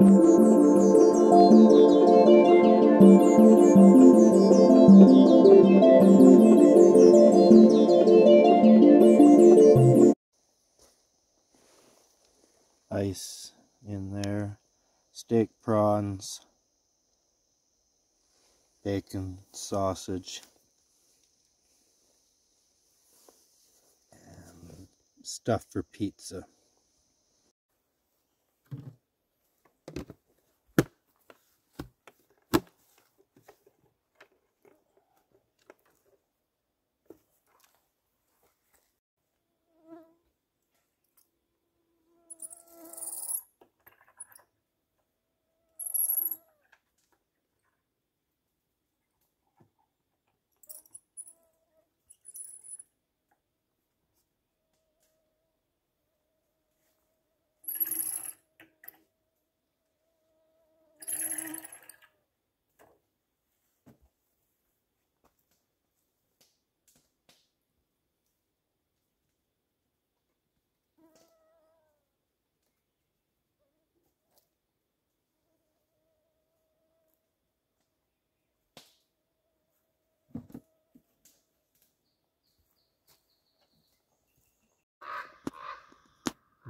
Ice in there, steak prawns, bacon, sausage, and stuff for pizza.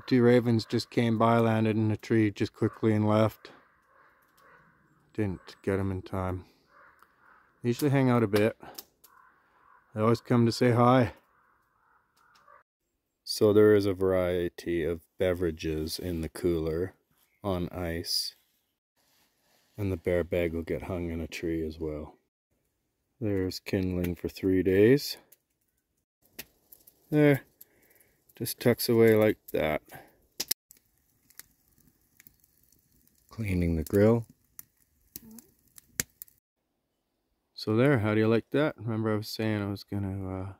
Two ravens just came by, landed in a tree just quickly and left. Didn't get them in time. Usually hang out a bit. They always come to say hi. So there is a variety of beverages in the cooler on ice. And the bear bag will get hung in a tree as well. There's kindling for three days. There. Just tucks away like that. Cleaning the grill. So there, how do you like that? Remember I was saying I was going to uh,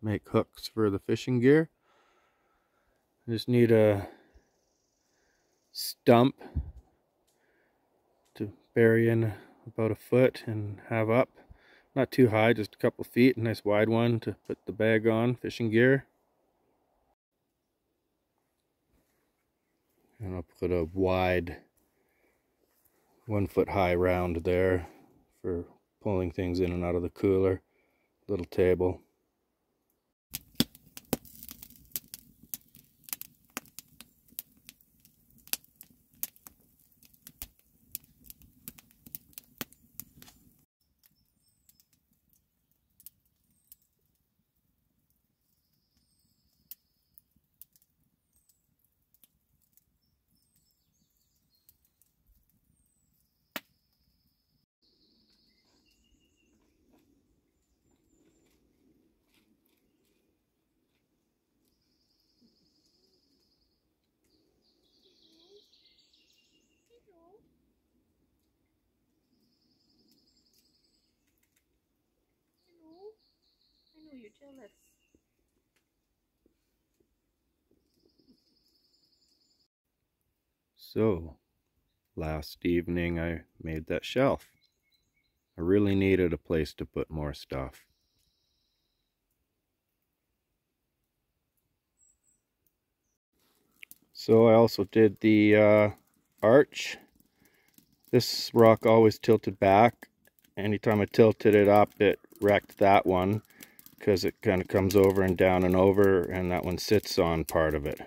make hooks for the fishing gear. I just need a stump to bury in about a foot and have up. Not too high, just a couple feet, a nice wide one to put the bag on, fishing gear. And I'll put a wide, one foot high round there for pulling things in and out of the cooler. Little table. Jealous. So, last evening I made that shelf. I really needed a place to put more stuff. So I also did the uh, arch. This rock always tilted back. Anytime I tilted it up, it wrecked that one because it kind of comes over and down and over and that one sits on part of it.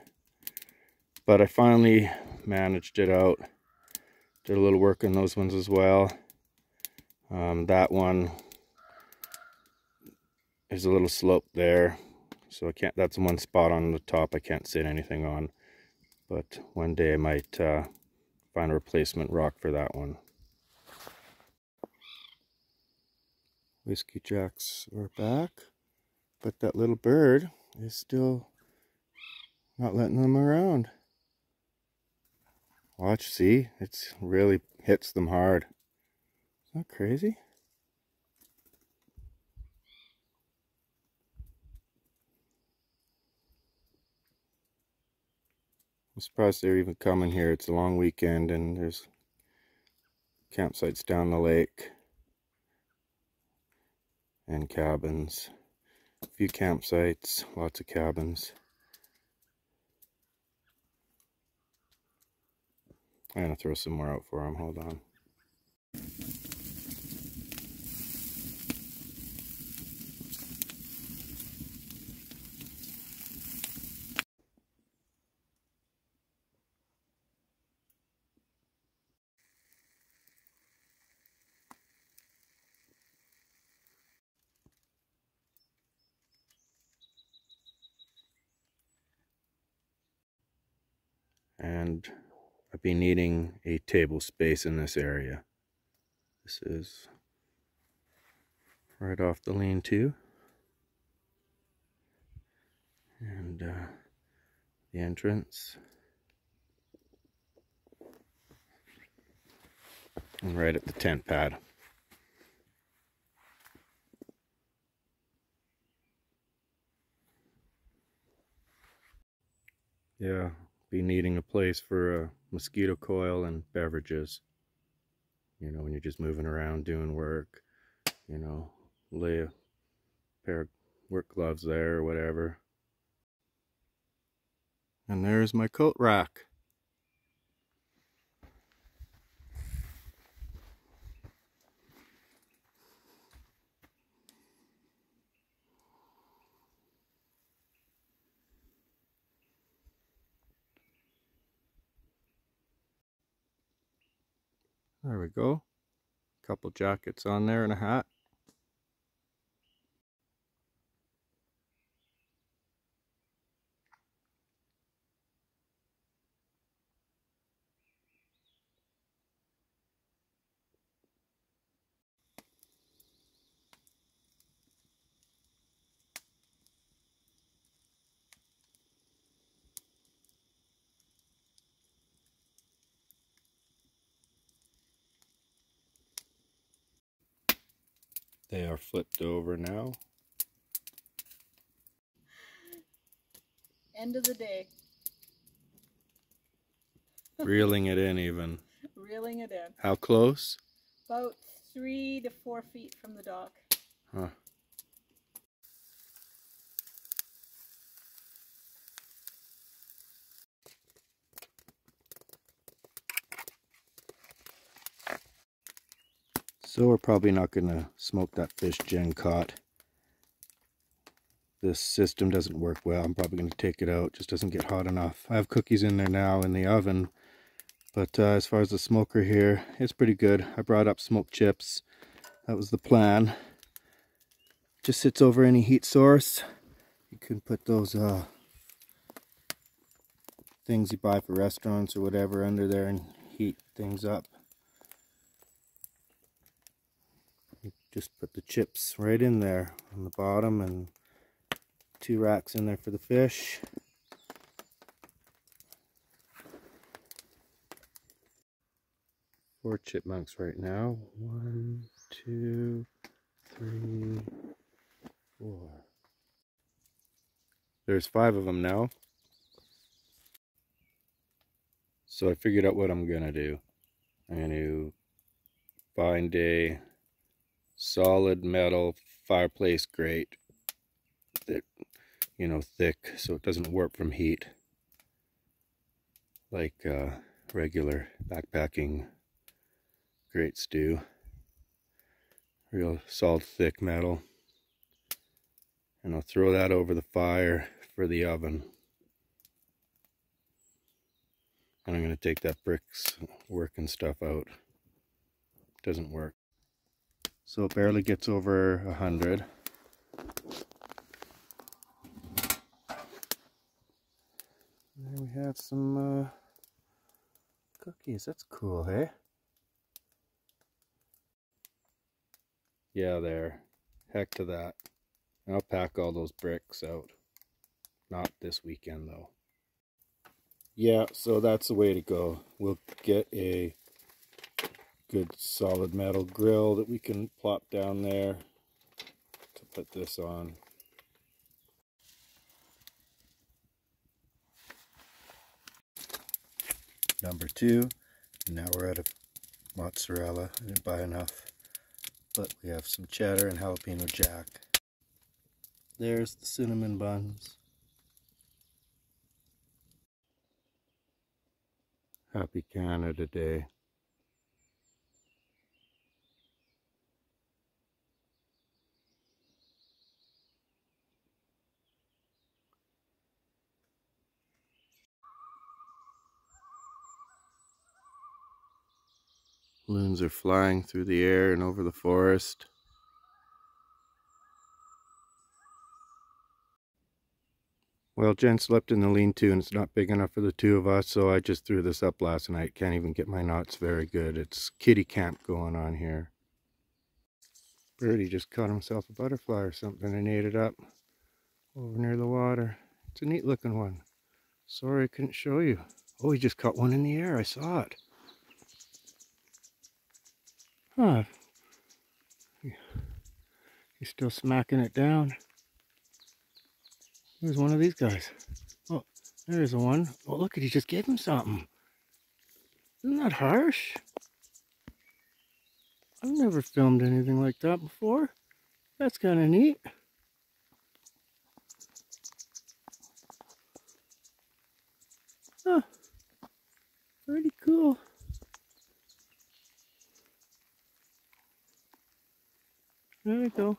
But I finally managed it out. Did a little work on those ones as well. Um, that one is a little slope there. So I can't, that's one spot on the top I can't sit anything on. But one day I might uh, find a replacement rock for that one. Whiskey Jacks are back. But that little bird is still not letting them around. Watch, see? It's really hits them hard. Isn't that crazy? I'm surprised they're even coming here. It's a long weekend and there's campsites down the lake and cabins. A few campsites, lots of cabins. I'm going to throw some more out for them. Hold on. And I've been needing a table space in this area. This is right off the lean-to. And uh, the entrance. And right at the tent pad. Yeah, be needing a place for a mosquito coil and beverages. You know, when you're just moving around doing work, you know, lay a pair of work gloves there or whatever. And there's my coat rack. There we go. A Couple jackets on there and a hat. They are flipped over now. End of the day. Reeling it in even. Reeling it in. How close? About three to four feet from the dock. Huh. So we're probably not going to smoke that fish Jen caught. This system doesn't work well. I'm probably going to take it out. just doesn't get hot enough. I have cookies in there now in the oven. But uh, as far as the smoker here, it's pretty good. I brought up smoked chips. That was the plan. Just sits over any heat source. You can put those uh, things you buy for restaurants or whatever under there and heat things up. Just put the chips right in there on the bottom and two racks in there for the fish. Four chipmunks right now. One, two, three, four. There's five of them now. So I figured out what I'm going to do. I'm going to find a solid metal fireplace grate that you know thick so it doesn't warp from heat. Like uh, regular backpacking grates do real solid thick metal. And I'll throw that over the fire for the oven. And I'm going to take that bricks working stuff out. Doesn't work so it barely gets over a hundred. There we have some uh, cookies. That's cool, hey? Yeah, there. Heck to that. I'll pack all those bricks out. Not this weekend, though. Yeah, so that's the way to go. We'll get a good solid metal grill that we can plop down there to put this on. Number two, now we're out of mozzarella. I didn't buy enough, but we have some cheddar and jalapeno jack. There's the cinnamon buns. Happy Canada Day. Loons are flying through the air and over the forest. Well, Jen slept in the lean-to and it's not big enough for the two of us, so I just threw this up last night. Can't even get my knots very good. It's kitty camp going on here. Birdie just caught himself a butterfly or something and ate it up over near the water. It's a neat looking one. Sorry I couldn't show you. Oh, he just caught one in the air. I saw it. Huh. He's still smacking it down. There's one of these guys. Oh, there's one. Oh, look at he just gave him something. Isn't that harsh? I've never filmed anything like that before. That's kind of neat. Huh. Pretty cool. There we go.